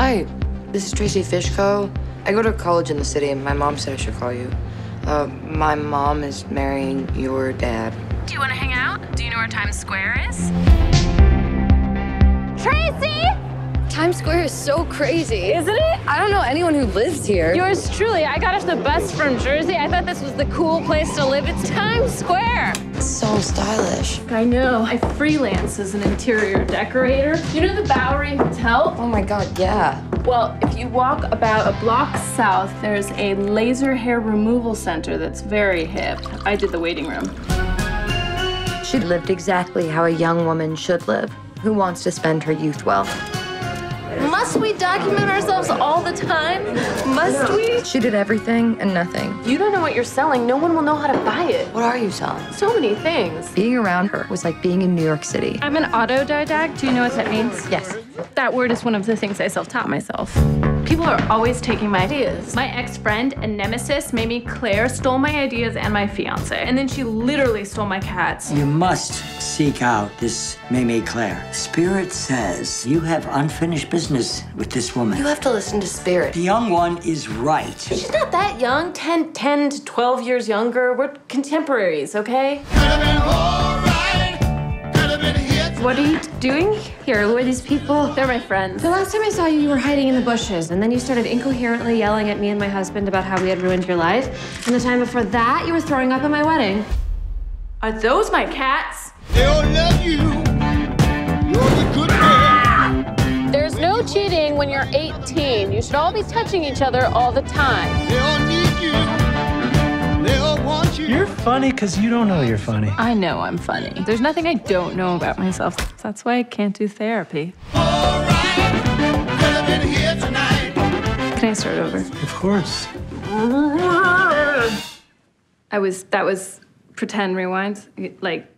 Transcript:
Hi, this is Tracy Fishko. I go to college in the city, and my mom said I should call you. Uh, my mom is marrying your dad. Do you want to hang out? Do you know where Times Square is? Times Square is so crazy. Isn't it? I don't know anyone who lives here. Yours truly. I got off the bus from Jersey. I thought this was the cool place to live. It's Times Square. so stylish. I know. I freelance as an interior decorator. You know the Bowery Hotel? Oh my god, yeah. Well, if you walk about a block south, there's a laser hair removal center that's very hip. I did the waiting room. She lived exactly how a young woman should live, who wants to spend her youth well. Must we document ourselves all the time? Must we? She did everything and nothing. You don't know what you're selling. No one will know how to buy it. What are you selling? So many things. Being around her was like being in New York City. I'm an autodidact. Do you know what that means? Yes. That word is one of the things I self-taught myself. People are always taking my ideas. My ex-friend and nemesis, Mamie Claire, stole my ideas and my fiance. And then she literally stole my cats. You must seek out this Mimi Claire. Spirit says you have unfinished business with this woman. You have to listen to Spirit. The young one is right. She's not that young, 10, 10 to 12 years younger. We're contemporaries, okay? What are you doing here? Who are these people? They're my friends. The last time I saw you, you were hiding in the bushes, and then you started incoherently yelling at me and my husband about how we had ruined your life. And the time before that, you were throwing up at my wedding. Are those my cats? They'll love you. You're the good girl. There's no cheating when you're 18. You should all be touching each other all the time. You. You're funny because you don't know you're funny. I know I'm funny. There's nothing I don't know about myself. That's why I can't do therapy. all right. Could have been here tonight. Can I start over? Of course. I was, that was pretend rewind. Like.